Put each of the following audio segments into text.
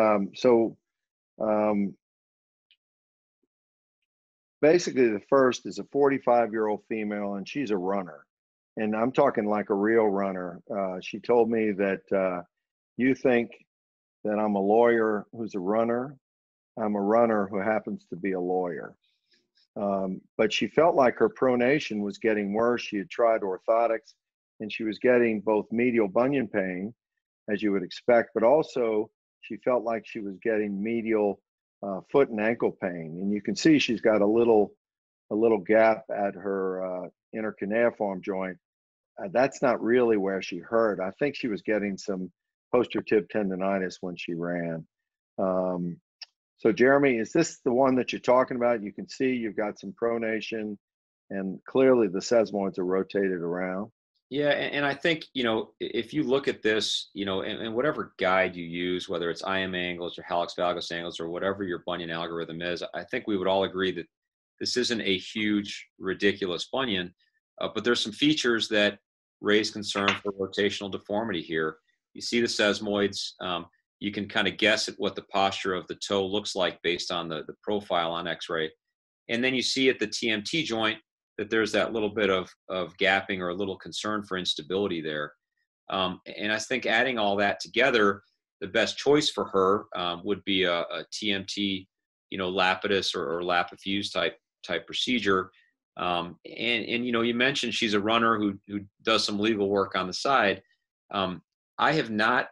um, so um, basically the first is a 45 year old female and she's a runner. And i'm talking like a real runner. Uh, she told me that uh, you think that i'm a lawyer who's a runner? I'm a runner who happens to be a lawyer. Um, but she felt like her pronation was getting worse. She had tried orthotics and she was getting both medial bunion pain as you would expect but also she felt like she was getting medial uh, foot and ankle pain, and you can see she's got a little a little gap at her uh, inner cuneiform joint. Uh, that's not really where she hurt. I think she was getting some posterior tib tendonitis when she ran. Um, so, Jeremy, is this the one that you're talking about? You can see you've got some pronation, and clearly the sesamoids are rotated around. Yeah, and, and, I think you know if you look at this, you know, and, and, whatever guide you use, whether it's IM angles or hallux valgus angles or whatever your bunion algorithm is, I think we would all agree that this isn't a huge, ridiculous bunion, uh, but there's some features that raise concern for rotational deformity here. You see the sesamoids. Um, you can kind of guess at what the posture of the toe looks like based on the, the profile on X-ray, and then you see at the TMT joint that there's that little bit of, of gapping or a little concern for instability there. Um, and I think adding all that together, the best choice for her um, would be a, a, TMT, you know, Lapidus or, or Lapifuse type type procedure. Um, and and you know, you mentioned she's a runner who who does some legal work on the side. Um, I have not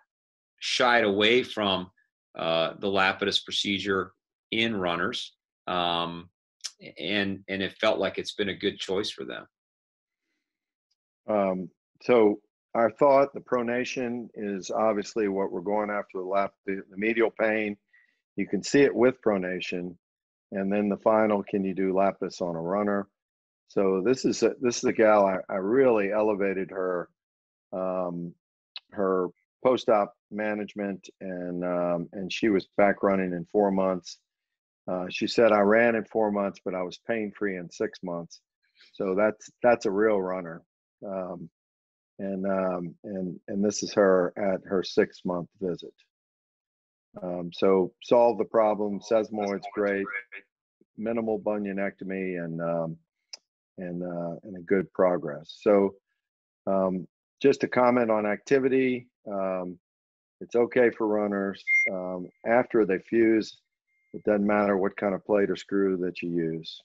shied away from uh, the Lapidus procedure in runners. Um, and and it felt like it's been a good choice for them. Um, so our thought, the pronation, is obviously what we're going after the lap, the, the medial pain. You can see it with pronation, and then the final, can you do lapidus on a runner? So this is a, this is a gal I, I really elevated her um, her post-op management, and um, and she was back running in four months. Uh, she said, I ran in four months, but I was pain free in six months. So that's that's a real runner. Um, and um, and and this is her at her six month visit. Um, so solve the problem. Sesamoids great, minimal bunionectomy, and um, and uh, and a good progress. So um, just a comment on activity. Um, it's okay for runners um, after they fuse it doesn't matter what kind of plate or screw that you use.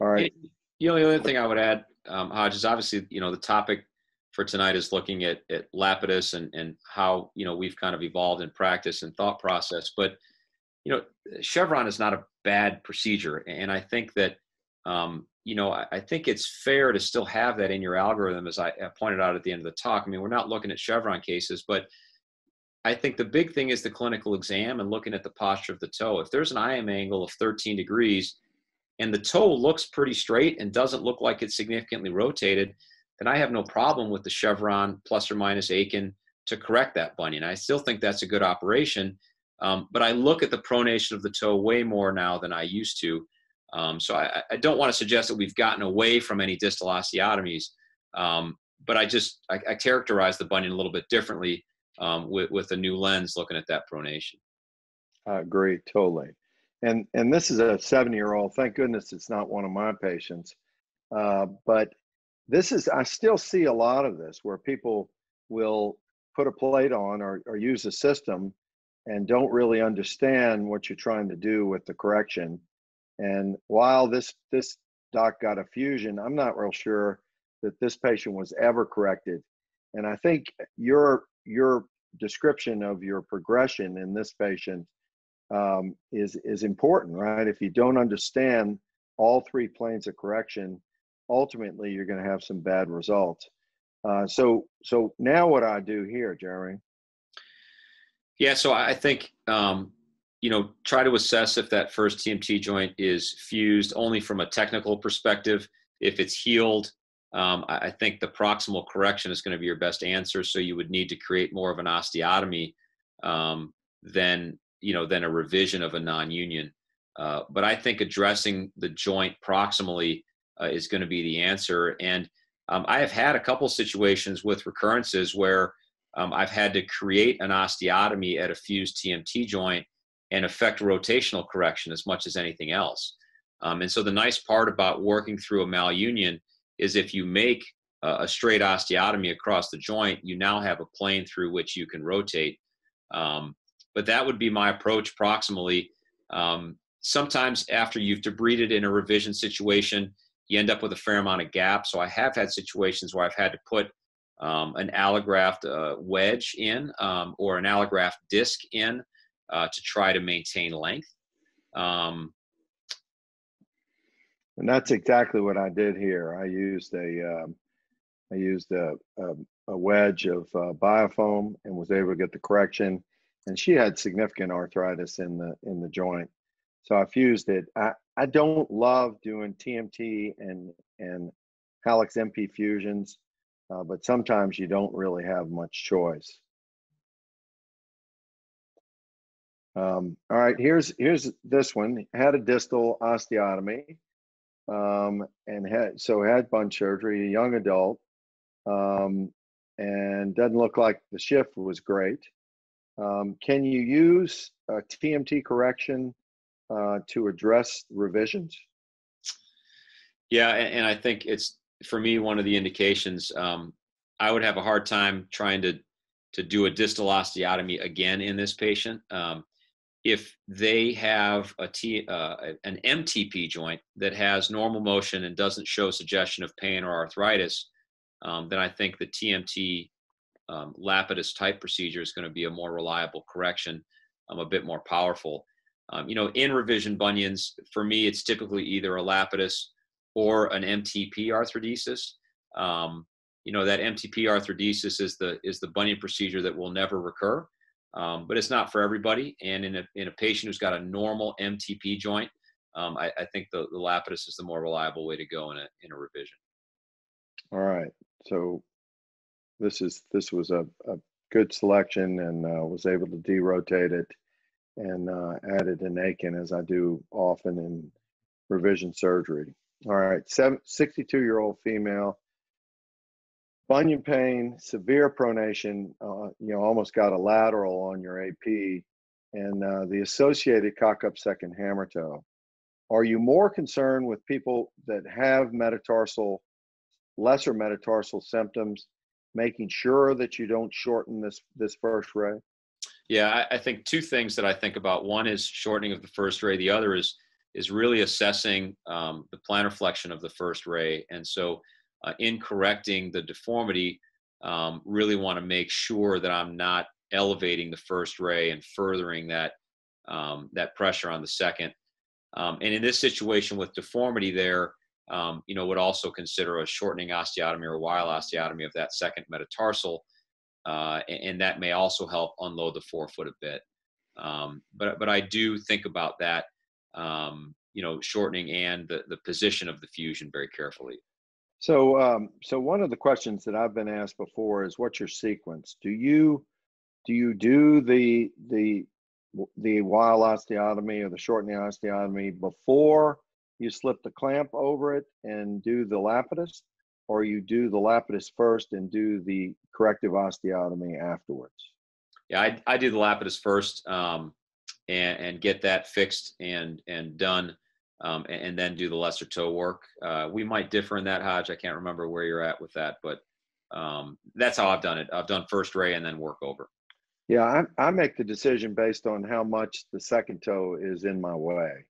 All right. The only other thing I would add, um, Hodge, is obviously, you know, the topic for tonight is looking at, at Lapidus and, and how, you know, we've kind of evolved in practice and thought process. But, you know, Chevron is not a bad procedure. And I think that, um, you know, I, I, think it's fair to still have that in your algorithm, as I, I pointed out at the end of the talk. I mean, we're not looking at Chevron cases, but – I think the big thing is the clinical exam and looking at the posture of the toe. If there's an IM angle of 13 degrees and the toe looks pretty straight and doesn't look like it's significantly rotated, then I have no problem with the chevron plus or minus Akin to correct that bunion. I still think that's a good operation, um, but I look at the pronation of the toe way more now than I used to. Um, so I, I, don't want to suggest that we've gotten away from any distal osteotomies, um, but I just I, I characterize the bunion a little bit differently um, with, with a new lens looking at that pronation. I agree totally. And, and this is a seven year old. Thank goodness it's not one of my patients. Uh, but this is, I still see a lot of this where people will put a plate on or, or use a system and don't really understand what you're trying to do with the correction. And while this this doc got a fusion, I'm not real sure that this patient was ever corrected. And I think your your description of your progression in this patient um, is is important, right? If you don't understand all three planes of correction, ultimately you're going to have some bad results. Uh, so so now what I do here, Jerry? Yeah, so I think um, you know try to assess if that first TMT joint is fused only from a technical perspective. If it's healed, um, I, think the proximal correction is going to be your best answer. So you would need to create more of an osteotomy um, than you know than a revision of a non-union. Uh, but I think addressing the joint proximally uh, is going to be the answer. And um, I have had a couple situations with recurrences where um, I've had to create an osteotomy at a fused TMT joint and affect rotational correction as much as anything else. Um, and so the nice part about working through a malunion is if you make a, straight osteotomy across the joint, you now have a plane through which you can rotate. Um, but that would be my approach proximally. Um, sometimes after you've debrided in a revision situation, you end up with a fair amount of gap. So I have had situations where I've had to put um, an allograft uh, wedge in um, or an allograft disc in uh, to try to maintain length. Um, and that's exactly what I did here. I used a, um, I used a, a, a wedge of uh, biofoam and was able to get the correction. And she had significant arthritis in the in the joint, so I fused it. I, I don't love doing TMT and and Hallux MP fusions, uh, but sometimes you don't really have much choice. Um, all right, here's here's this one. Had a distal osteotomy, um, and had so had bun surgery. A young adult, um, and doesn't look like the shift was great. Um, can you use a TMT correction uh, to address revisions? Yeah, and, and, I think it's for me one of the indications. Um, I would have a hard time trying to to do a distal osteotomy again in this patient. Um, if they have a T, uh, an MTP joint that has normal motion and doesn't show suggestion of pain or arthritis, um, then I think the TMT um, Lapidus type procedure is going to be a more reliable correction, um, a bit more powerful. Um, you know, in revision bunions, for me, it's typically either a Lapidus or an MTP arthrodesis. Um, you know, that MTP arthrodesis is the is the bunion procedure that will never recur. Um, but it's not for everybody. And in a, in a patient who's got a normal MTP joint, um, I, I, think the, the Lapidus is the more reliable way to go in a, in a revision. All right. So this is this was a, a good selection and uh, was able to derotate it and uh, added an Akin as I do often in revision surgery. All right, 62 year old female, bunion pain, severe pronation, uh, you know, almost got a lateral on your AP, and uh, the associated cock up second hammer toe. Are you more concerned with people that have metatarsal, lesser metatarsal symptoms, making sure that you don't shorten this this first ray? Yeah, I, I think two things that I think about. One is shortening of the first ray. The other is is really assessing um, the plantar flexion of the first ray, and so uh, in correcting the deformity, um, really want to make sure that I'm not elevating the first ray and furthering that um, that pressure on the second. Um, and in this situation with deformity, there, um, you know, would also consider a shortening osteotomy or Weil osteotomy of that second metatarsal, uh, and, and, that may also help unload the forefoot a bit. Um, but but I do think about that, um, you know, shortening and the the position of the fusion very carefully. So, um, so one of the questions that I've been asked before is, what's your sequence? Do you do you do the the the Weil osteotomy or the shortening osteotomy before you slip the clamp over it and do the Lapidus, or you do the Lapidus first and do the corrective osteotomy afterwards? Yeah, I, I do the Lapidus first um, and, and get that fixed and and done um, and, and, then do the lesser toe work. Uh, we might differ in that, Hodge. I can't remember where you're at with that, but um, that's how I've done it. I've done first ray and then work over. Yeah, I, I make the decision based on how much the second toe is in my way.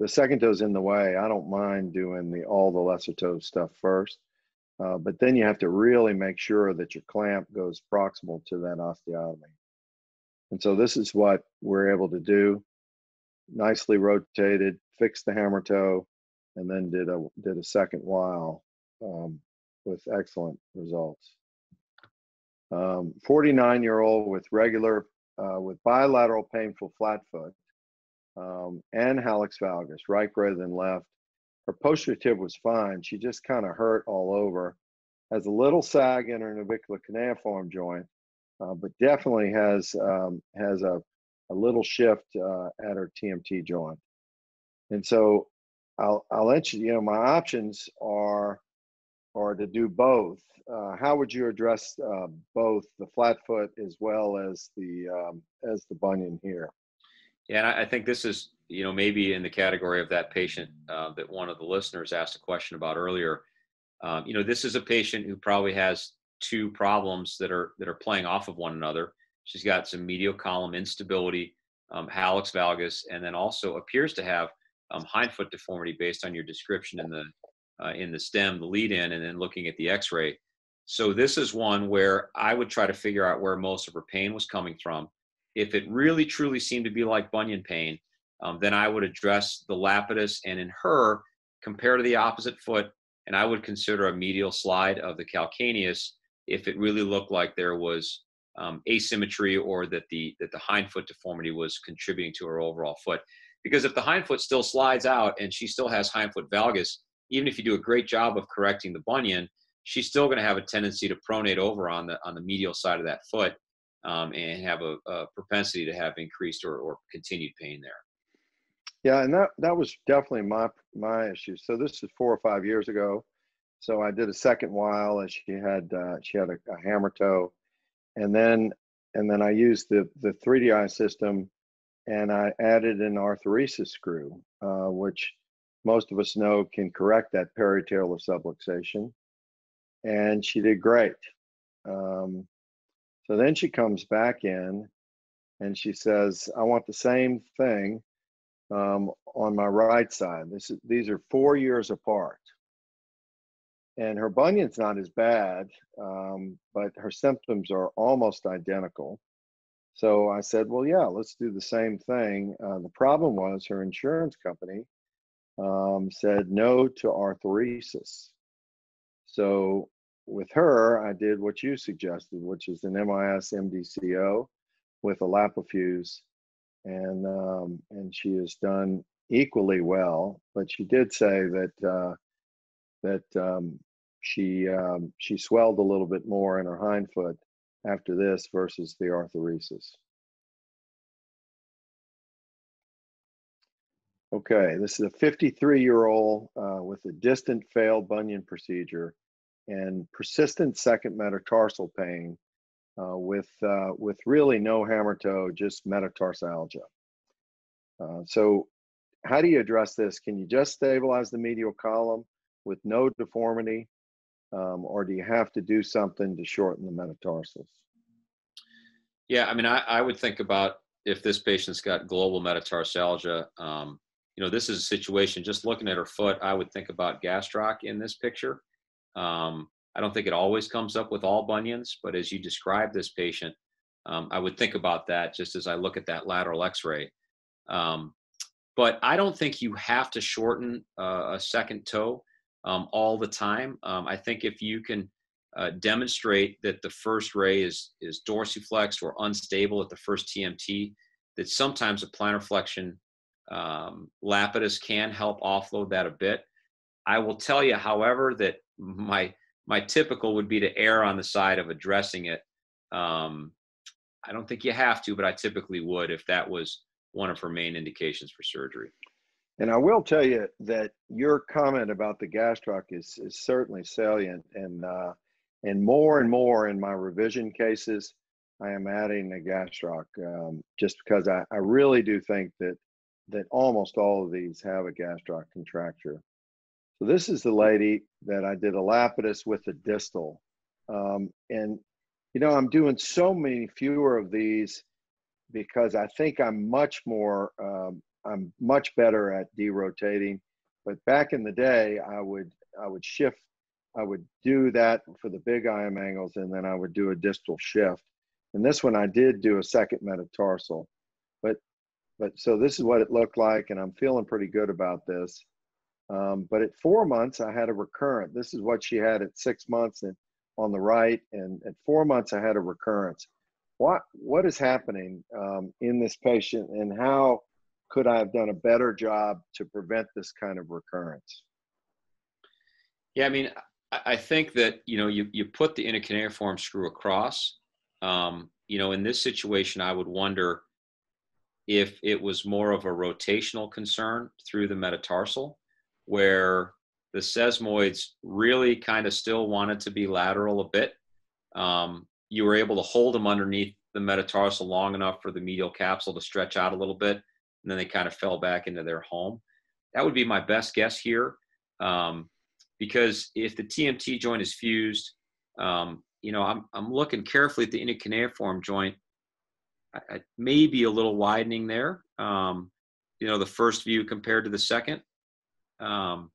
The second toe's in the way. I don't mind doing the all the lesser toe stuff first, uh, but then you have to really make sure that your clamp goes proximal to that osteotomy. And so this is what we're able to do. Nicely rotated, fixed the hammer toe, and then did a did a second Weil um, with excellent results. 49 um, year old with regular uh, with bilateral painful flat foot um, and hallux valgus, right greater than left. Her posterior tib was fine. She just kind of hurt all over. Has a little sag in her navicular cuneiform joint, uh, but definitely has um, has a, a little shift uh, at her TMT joint. And so I'll I'll let you, you know, my options are or to do both, uh, how would you address uh, both the flat foot as well as the um, as the bunion here? Yeah, and I, I, think this is you know maybe in the category of that patient uh, that one of the listeners asked a question about earlier. Um, you know, this is a patient who probably has two problems that are that are playing off of one another. She's got some medial column instability, um, hallux valgus, and then also appears to have um, hindfoot deformity based on your description in the uh, in the stem, the lead in, and then looking at the X-ray. So this is one where I would try to figure out where most of her pain was coming from. If it really truly seemed to be like bunion pain, um, then I would address the lapidus and in her compare to the opposite foot, and I would consider a medial slide of the calcaneus if it really looked like there was um, asymmetry or that the that the hindfoot deformity was contributing to her overall foot. Because if the hindfoot still slides out and she still has hindfoot valgus, even if you do a great job of correcting the bunion, she's still going to have a tendency to pronate over on the on the medial side of that foot um, and have a, a, propensity to have increased or, or continued pain there. Yeah, and that that was definitely my my issue. So this is four or five years ago. So I did a second Weil, and she had uh, she had a, a hammer toe, and then and then I used the the 3DI system, and I added an arthroereisis screw, uh, which most of us know can correct that peritalar subluxation. And she did great. Um, so then she comes back in and she says, I want the same thing um, on my right side. This is, these are four years apart. And her bunion's not as bad, um, but her symptoms are almost identical. So I said, well, yeah, let's do the same thing. Uh, the problem was her insurance company um, said no to arthroereisis. So with her, I did what you suggested, which is an MIS MDCO with a LapiFuse, and um, and she has done equally well. But she did say that uh, that um, she um, she swelled a little bit more in her hind foot after this versus the arthroereisis. Okay, this is a 53 year old uh, with a distant failed bunion procedure and persistent second metatarsal pain uh, with, uh, with really no hammer toe, just metatarsalgia. Uh, so, how do you address this? Can you just stabilize the medial column with no deformity, um, or do you have to do something to shorten the metatarsals? Yeah, I mean, I, I would think about if this patient's got global metatarsalgia, um, you know, this is a situation, just looking at her foot, I would think about gastroc in this picture. Um, I don't think it always comes up with all bunions, but as you describe this patient, um, I would think about that just as I look at that lateral x-ray. Um, but I don't think you have to shorten uh, a second toe um, all the time. Um, I think if you can uh, demonstrate that the first ray is, is dorsiflexed or unstable at the first TMT, that sometimes a plantar flexion um, Lapidus can help offload that a bit. I will tell you, however, that my my typical would be to err on the side of addressing it. Um, I don't think you have to, but I typically would if that was one of her main indications for surgery. And I will tell you that your comment about the gastroc is, is certainly salient, and uh, and more and more in my revision cases, I am adding the gastroc um, just because I, I really do think that that almost all of these have a gastroc contracture. So this is the lady that I did a lapidus with a distal. Um, and, you know, I'm doing so many fewer of these because I think I'm much more, um, I'm much better at derotating. But back in the day, I would, I would shift, I would do that for the big IM angles and then I would do a distal shift. And this one I did do a second metatarsal. But but so this is what it looked like, and I'm feeling pretty good about this. Um, but at four months, I had a recurrent. This is what she had at six months and on the right, and at four months, I had a recurrence. What what is happening um, in this patient, and how could I have done a better job to prevent this kind of recurrence? Yeah, I mean, I think that you know you you put the intercuneiform screw across. Um, you know, in this situation, I would wonder if it was more of a rotational concern through the metatarsal, where the sesamoids really kind of still wanted to be lateral a bit. Um, you were able to hold them underneath the metatarsal long enough for the medial capsule to stretch out a little bit, and then they kind of fell back into their home. That would be my best guess here, um, because if the TMT joint is fused, um, you know, I'm I'm looking carefully at the intercuneiform joint. I, I maybe a little widening there. Um, you know, the first view compared to the second. Um,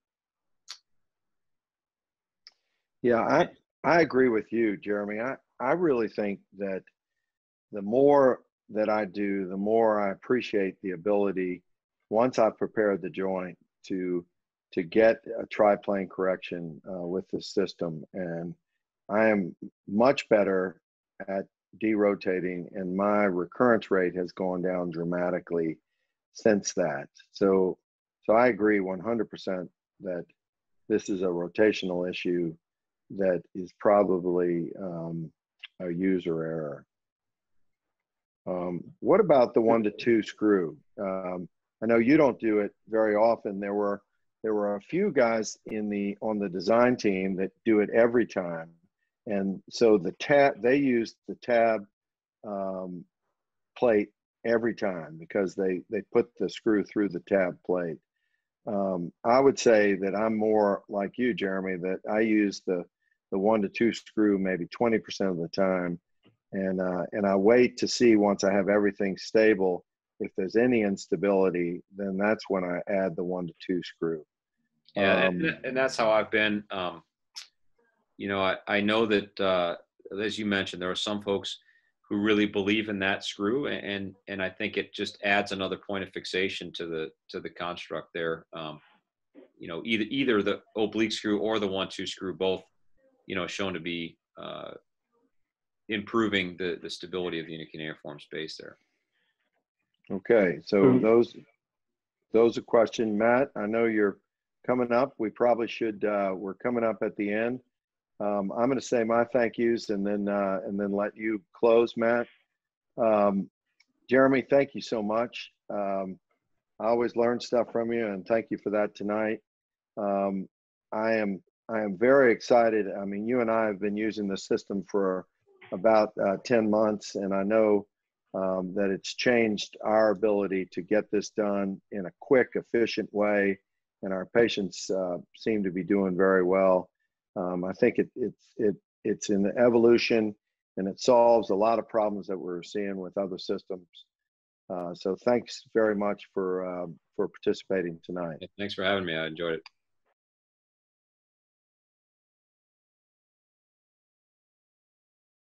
Yeah, I I agree with you, Jeremy. I I really think that the more that I do, the more I appreciate the ability once I've prepared the joint to to get a triplane correction uh, with the system, and I am much better at derotating, and my recurrence rate has gone down dramatically since that. So so I agree 100% that this is a rotational issue that is probably um, a user error. Um, what about the one to two screw? Um, I know you don't do it very often. There were there were a few guys in the on the design team that do it every time, and so the tab they use the tab um, plate every time because they they put the screw through the tab plate. Um, I would say that I'm more like you, Jeremy. That I use the the one to two screw maybe 20% of the time. And, uh, and I wait to see once I have everything stable, if there's any instability, then that's when I add the one to two screw. Yeah, um, and, and, that's how I've been. Um, you know, I, I know that, uh, as you mentioned, there are some folks who really believe in that screw and and I think it just adds another point of fixation to the to the construct there. Um, you know, either either the oblique screw or the one two screw both you know, shown to be uh, improving the, the stability of the intercuneiform space there. Okay, so those those a question, Matt. I know you're coming up. We probably should. Uh, we're coming up at the end. Um, I'm going to say my thank yous and then uh, and then let you close, Matt. Um, Jeremy, thank you so much. Um, I always learn stuff from you, and thank you for that tonight. Um, I am I am very excited. I mean, you and I have been using the system for about uh, 10 months, and I know um, that it's changed our ability to get this done in a quick, efficient way, and our patients uh, seem to be doing very well. Um, I think it, it's it it's in the evolution, and it solves a lot of problems that we're seeing with other systems. Uh, so thanks very much for uh, for participating tonight. Thanks for having me. I enjoyed it.